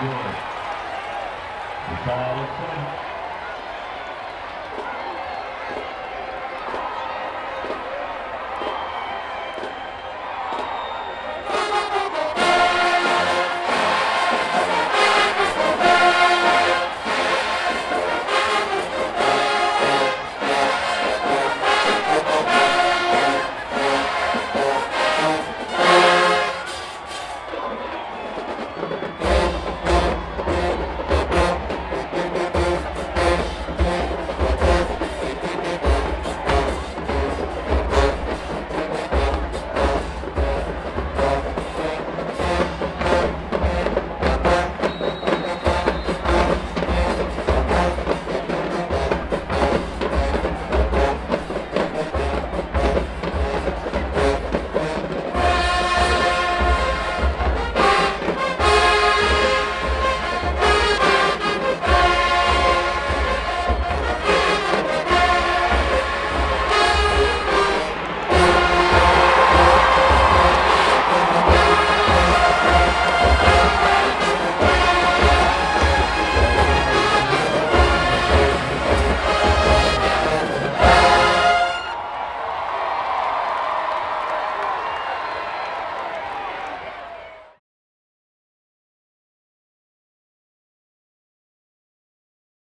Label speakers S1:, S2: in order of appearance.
S1: good. The call is